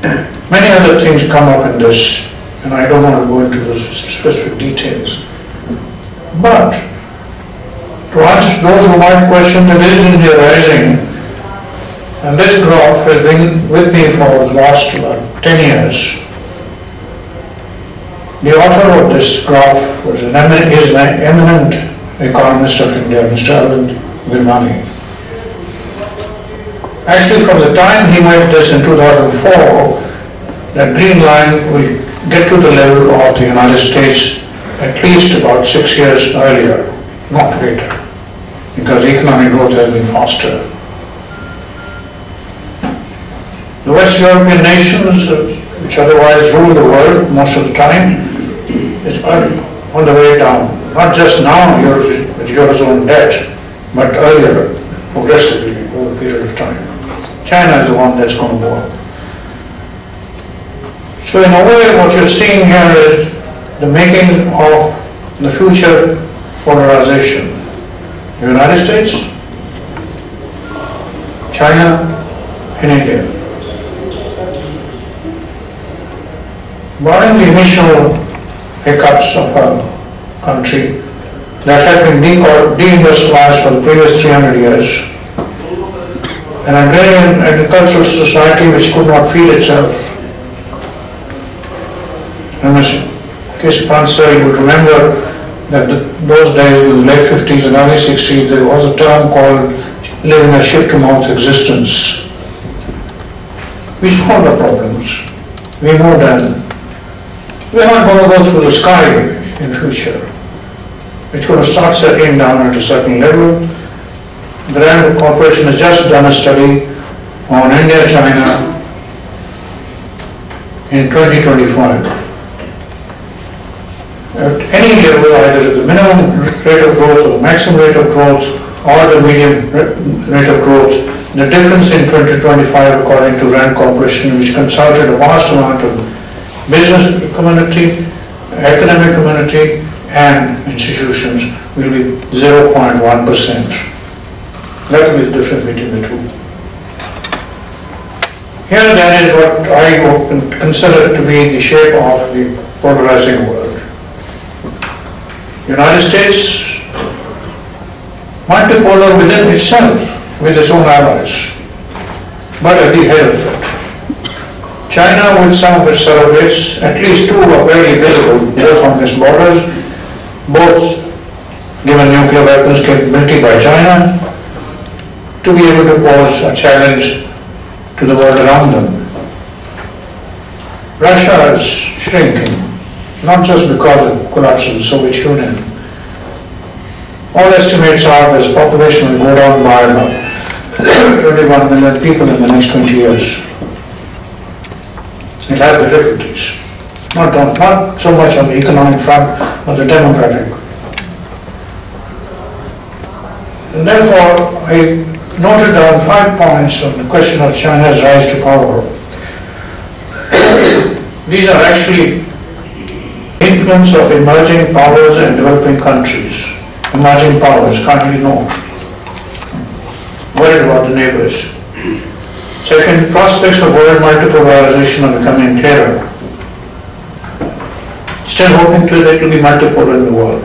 *coughs* Many other things come up in this, and I don't want to go into the specific details. But to answer those who might question the religion India rising, and this graph has been with me for the last about 10 years. The author of this graph was an eminent, is an eminent economist of India, Mr. Arvind Virmani. Actually, from the time he made this in 2004, that green line will get to the level of the United States at least about six years earlier, not later, because economic growth has been faster. The West European nations, uh, which otherwise rule the world most of the time, is on the way down. Not just now with Eurozone debt, but earlier, progressively over a period of time. China is the one that's going to go up. So in a way, what you're seeing here is the making of the future polarization. United States, China, and India. Barring the initial hiccups of a country that had been de- deindustrialized for the previous 300 years, an agrarian agricultural society which could not feed itself, Mr. Kish Pansar, you would remember that the- those days, in the late 50s and early 60s, there was a term called living a ship-to-mouth existence. We solved the problems. We moved on. We're not going to go through the sky in future. It's going to start settling down at a certain level. The Rand Corporation has just done a study on India, China in 2025. At any level, either the minimum rate of growth or maximum rate of growth or the medium rate of growth, the difference in 2025 according to Rand Corporation, which consulted a vast amount of business community, academic community and institutions will be 0.1%. That will be the difference between the two. Here then is what I consider to be the shape of the polarizing world. United States, multipolar within itself, with its own allies, but at the head of it. China with some of its surrogates, at least two are very visible, both on its borders, both given nuclear weapons capability by China, to be able to pose a challenge to the world around them. Russia is shrinking, not just because of the collapse of the Soviet Union. All estimates are that its population will go down by about *coughs* 21 million people in the next 20 years. It has difficulties, not, on, not so much on the economic front, but the demographic. And therefore, I noted down five points on the question of China's rise to power. *coughs* These are actually influence of emerging powers and developing countries. Emerging powers, currently known. Worried about the neighbors. Second, prospects of world multipolarization are becoming clearer. Still hoping to it will be multipolar in the world.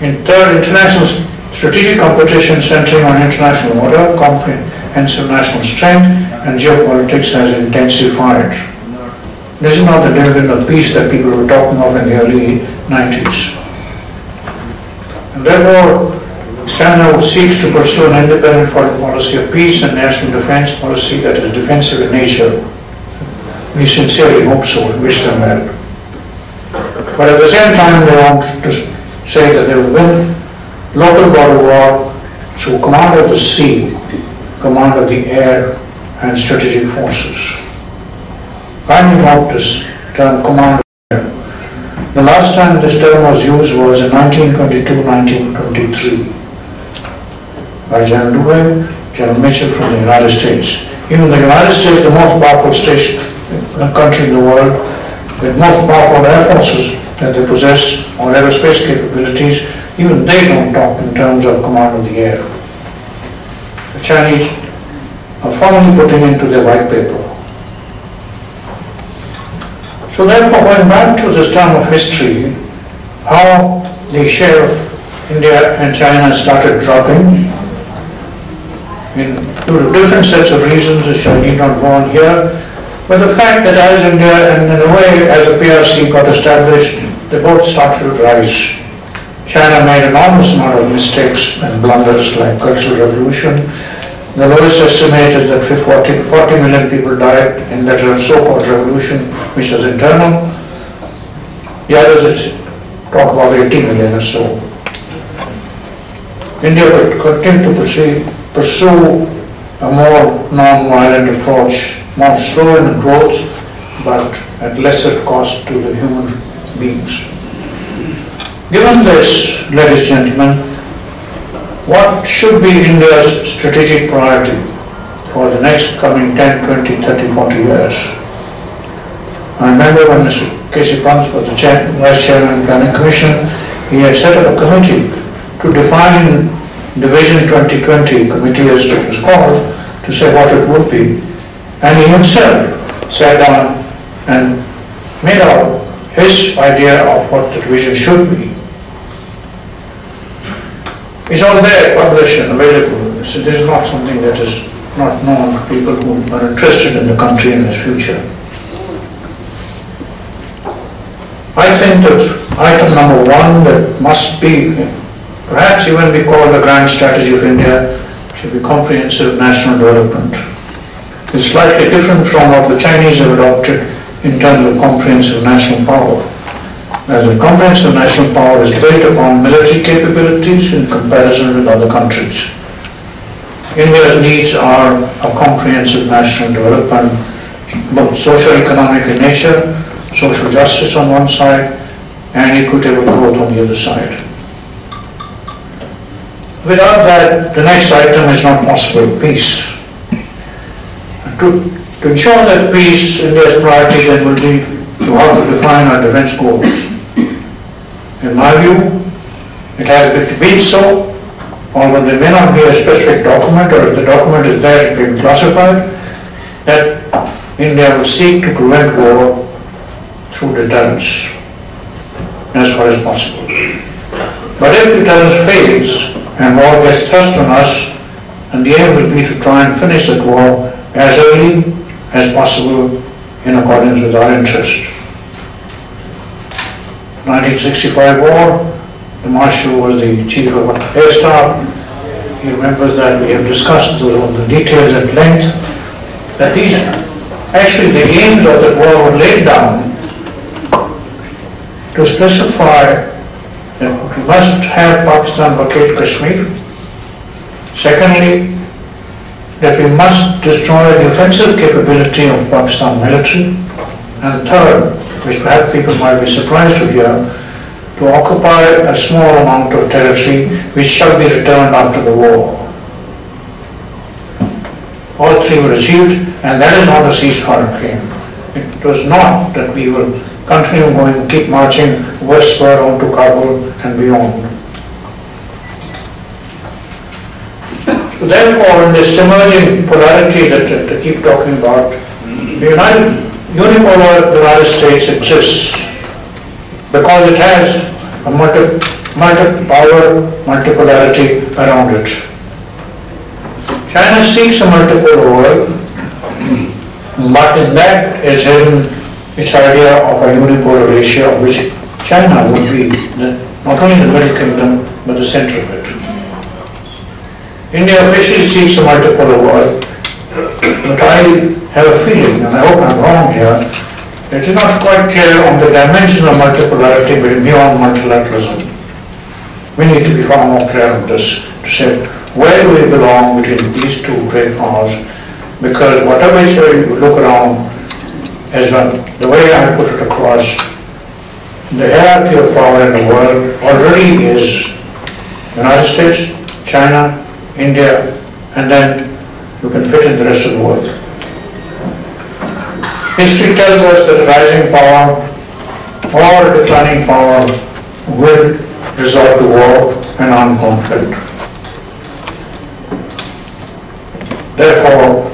In third, international strategic competition centering on international order, comprehensive national strength, and geopolitics has intensified. This is not the dividend of peace that people were talking of in the early 90s. And therefore, China seeks to pursue an independent foreign policy of peace and national defense policy that is defensive in nature. We sincerely hope so and wish them well. But at the same time, they want to say that they will win local border war through command of the sea, command of the air, and strategic forces. Kindly note this term command of the. The last time this term was used was in 1922-1923 by General Douhet, General Mitchell from the United States. Even the United States, the most powerful station, uh, country in the world, with most powerful air forces that they possess, or aerospace capabilities, even they don't talk in terms of command of the air. The Chinese are formally putting into their white paper. So therefore, going back to this time of history, how the share of India and China started dropping, in, different sets of reasons, which I need not go on here, but the fact that as India, and in a way, as the PRC got established, they both started to rise. China made enormous amount of mistakes and blunders like Cultural Revolution. The lowest estimate is that 40, 40 million people died in that so-called revolution, which was internal. The others talk about 80 million or so. India will continue to pursue, pursue a more non-violent approach, more slow in growth, but at lesser cost to the human beings. Given this, ladies and gentlemen, what should be India's strategic priority for the next coming 10, 20, 30, 40 years? I remember when Mr. Pant was the chair, vice chairman of the planning commission, he had set up a committee to define the Vision 2020 committee as it was called, to say what it would be. And he himself sat down and made out his idea of what the vision should be. It's all there, published and available. So this is not something that is not known to people who are interested in the country and its future. I think that item number one that must be, perhaps even be called the grand strategy of India, should be comprehensive national development. It's slightly different from what the Chinese have adopted in terms of comprehensive national power. As a comprehensive national power is built upon military capabilities in comparison with other countries. India's needs are a comprehensive national development, both socio-economic in nature, social justice on one side, and equitable growth on the other side. Without that, the next item is not possible, peace. To, to ensure that peace, India's priority then will be to how to define our defense goals. In my view, it has been so, although there may not be a specific document, or if the document is there, it's been classified, that India will seek to prevent war through deterrence as far as possible. But if deterrence fails and war gets thrust on us, and the aim will be to try and finish that war as early as possible in accordance with our interest. 1965 war, the Marshal was the chief of air staff. He remembers that we have discussed the, the details at length, that these, actually the aims of the war were laid down to specify that we must have Pakistan vacate Kashmir. Secondly, that we must destroy the offensive capability of Pakistan military. And third, which perhaps people might be surprised to hear, to occupy a small amount of territory which shall be returned after the war. All three were achieved and that is how the ceasefire came. It was not that we will continue going, keep marching westward on to Kabul and beyond. Therefore, in this emerging polarity that that I keep talking about, the United, unipolar United States exists because it has a multi, multi-power, multipolarity around it. China seeks a multipolar world, but in that is hidden its idea of a unipolar Asia, of which China would be the, not only the Middle Kingdom, but the center of it. India officially seeks a multipolar world, but I have a feeling, and I hope I'm wrong here, it is not quite clear on the dimension of multipolarity beyond multilateralism. We need to be far more clear on this, to say where do we belong between these two great powers, because whatever you look around, as well, the way I put it across, the hierarchy of power in the world already is United States, China, India, and then you can fit in the rest of the world. History tells us that rising power or declining power will resort to war and armed conflict. Therefore,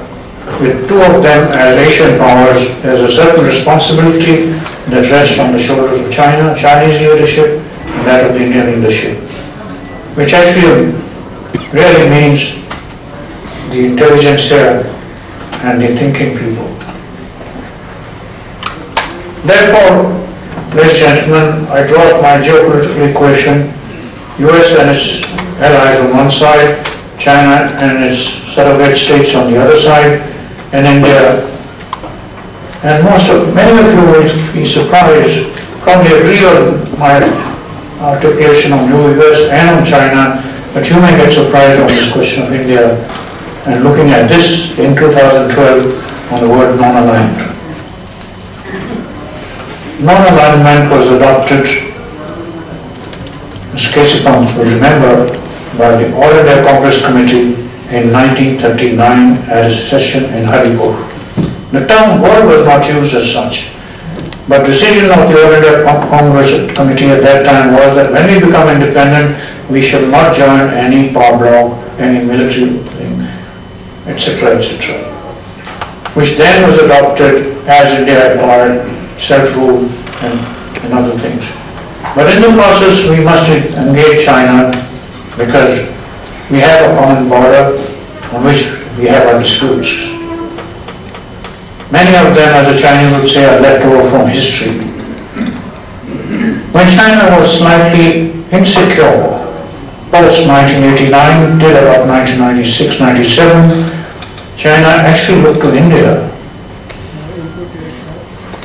with two of them as Asian powers, there's a certain responsibility that rests on the shoulders of China, Chinese leadership, and that of the Indian leadership, which actually really means the intelligentsia and the thinking people. Therefore, ladies and gentlemen, I draw up my geopolitical equation, US and its allies on one side, China and its surrogate states on the other side, and India. And most of, many of you will be surprised, probably agree on my articulation on US and on China, but you may get surprised on this question of India and looking at this in 2012 on the word non-aligned. Non-alignment was adopted, as K.C. Pant will remember, by the All India Congress Committee in 1939 at a session in Haripur. The term word was not used as such, but decision of the All India Congress Committee at that time was that when we become independent, we shall not join any power bloc, any military thing, etc., etc. Which then was adopted as India acquired self-rule and, and other things. But in the process, we must engage China because we have a common border on which we have our disputes. Many of them, as the Chinese would say, are left over from history. When China was slightly insecure post 1989 till about 1996, 97, China actually looked to India,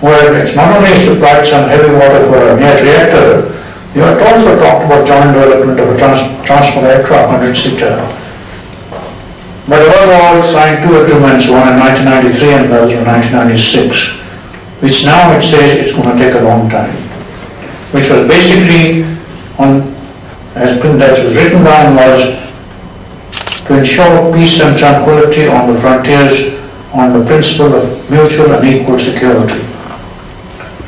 where it's not only supplied some heavy water for a net reactor, they had also talked about joint development of a trans- transport aircraft 100 seater. But above all, signed two agreements, one in 1993 and the other in 1996, which now it says it's going to take a long time, which was basically on, as that was written down was to ensure peace and tranquility on the frontiers on the principle of mutual and equal security.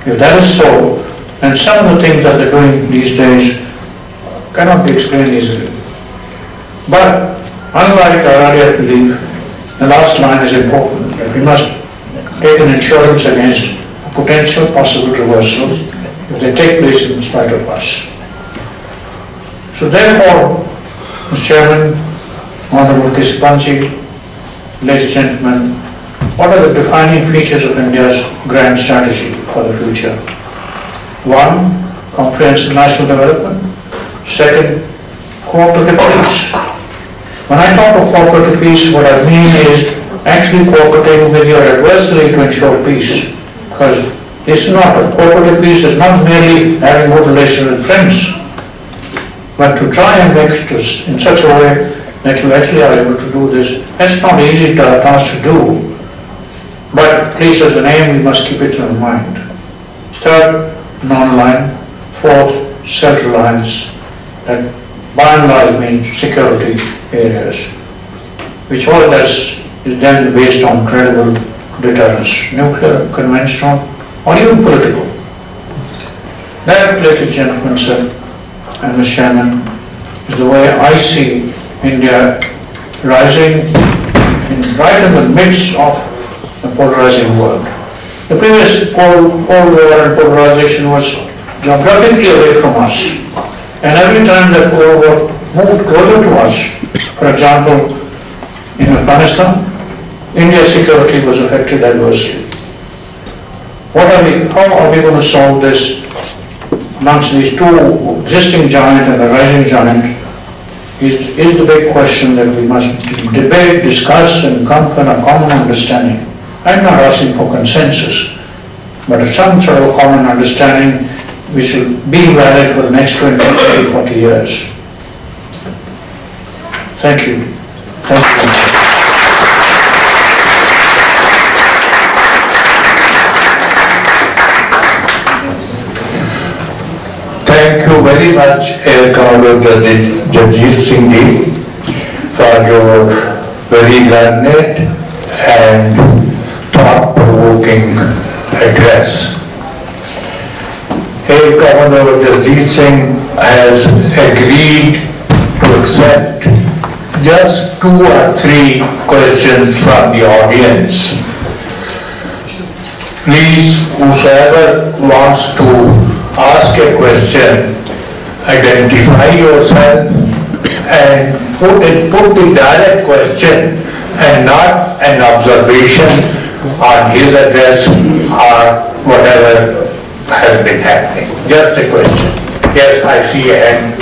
If that is so, then some of the things that they're doing these days cannot be explained easily. But unlike our earlier belief, the last line is important, we must take an insurance against potential possible reversal if they take place in spite of us. So therefore, Mr. Chairman, Honorable K.C. Pantji, ladies and gentlemen, what are the defining features of India's grand strategy for the future? One, comprehensive national development. Second, cooperative peace. When I talk of cooperative peace, what I mean is actually cooperating with your adversary to ensure peace. Because it's not, cooperative peace is not merely having good relations with friends, but to try and make it in such a way that you actually are able to do this. That's not easy ta- task to do, but at least as an aim, we must keep it in mind. Third, non-line, Fourth, self-reliance. That by and large means security areas, which all this is then based on credible deterrence, nuclear, conventional, or even political. That, ladies and gentlemen, sir, and Mr. Chairman, is the way I see India rising in, right in the midst of the polarizing world. The previous Cold, Cold War and polarization was geographically away from us. And every time that Cold War moved closer to us, for example, in Afghanistan, India's security was affected adversely. What are we, how are we going to solve this amongst these two existing giant and a rising giant is, is the big question that we must debate, discuss, and come to a common understanding. I'm not asking for consensus, but some sort of common understanding which will be valid for the next 20, 30, 40 years. Thank you. Thank you. Thank you very much, Air Commodore Jasjit Jasjit Singh for your very learned and thought-provoking address. Air Commodore Jasjit Singh has agreed to accept just two or three questions from the audience. Please, whosoever wants to ask a question, identify yourself and put it, put the direct question and not an observation on his address or whatever has been happening. Just a question. Yes, I see a hand.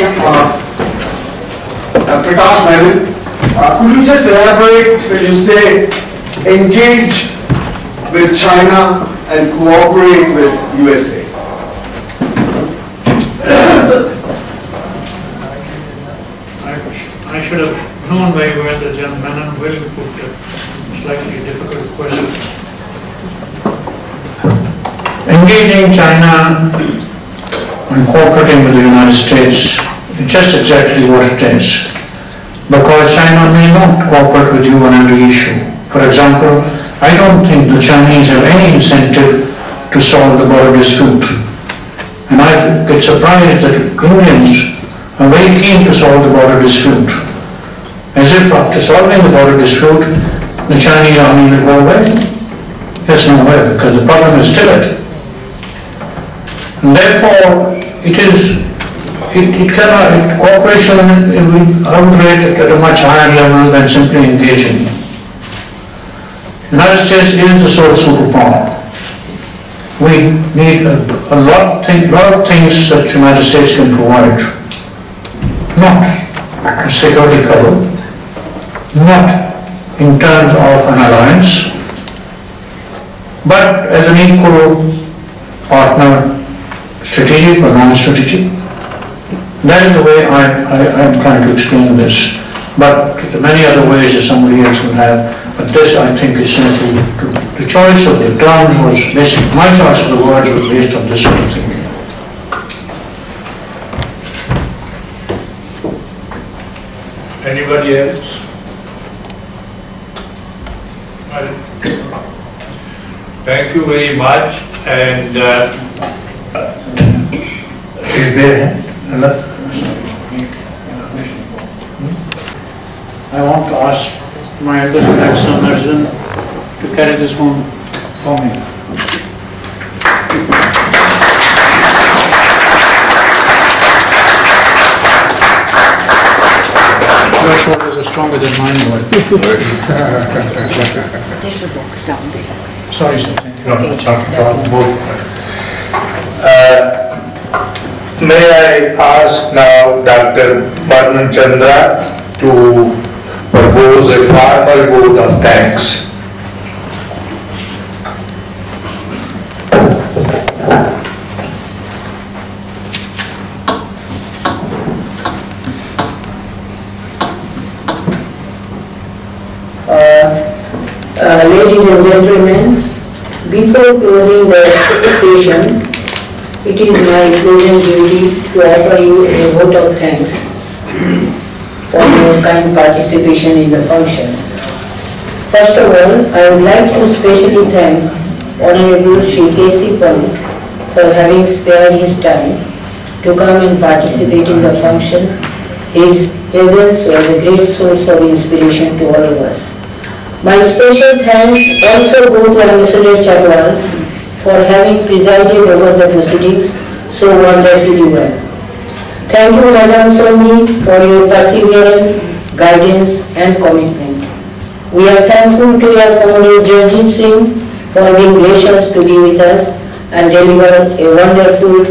Uh, Prakash Mehran, uh, could you just elaborate when you say engage with China and cooperate with USA? I should have known very well that gentleman will put a slightly difficult question. Engaging China and cooperating with the United States is just exactly what it is. Because China may not cooperate with you on every issue. For example, I don't think the Chinese have any incentive to solve the border dispute. And I get surprised that Indians are very keen to solve the border dispute. As if after solving the border dispute, the Chinese army will go away. No way, because the problem is still it. Therefore, it is, it it cannot, it- cooperation will operate at a much higher level than simply engaging. United States is the sole superpower. we need a, a lot, thing, lot of things that United States can provide. Not a security cover, not in terms of an alliance, but as an equal partner, strategic or non-strategic. That is the way I, I, I'm trying to explain this. But many other ways that somebody else would have, but this, I think, is simply, to- the choice of the terms was basic, my choice of the words was based on this sort of thinking. Anybody else? Thank you very much and uh, Is there, another- I want to ask my eldest grandson Arjun to carry this home for me. Your shoulders are stronger than mine were. *laughs* There's a box down there. Sorry, sir. Thank you. No, it's not about both. Uh, May I ask now Dr. Barman Chandra to propose a formal vote of thanks. Uh, Ladies and gentlemen, before closing the session, it is my pleasant duty to offer you a vote of thanks for your kind participation in the function. First of all, I would like to specially thank Honorable Shri K.C. Pant for having spared his time to come and participate in the function. His presence was a great source of inspiration to all of us. My special thanks also go to Ambassador Chatwal for having presided over the proceedings so wonderfully well. Thank you, Madam Sondhi, for your perseverance, guidance and commitment. We are thankful to your Commodore Jasjit Singh for being gracious to be with us and deliver a wonderful,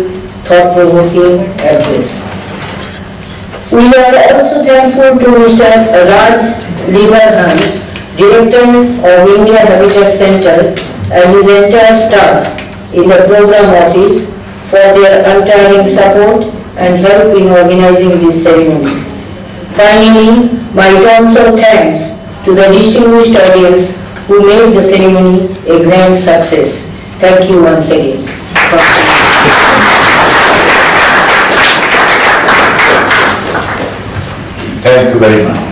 thought-provoking address. We are also thankful to Mr. Raj Liberhan, Director of India Habitat Center his entire staff in the program office for their untiring support and help in organizing this ceremony. Finally, my terms of thanks to the distinguished audience who made the ceremony a grand success. Thank you once again. Thank you very much.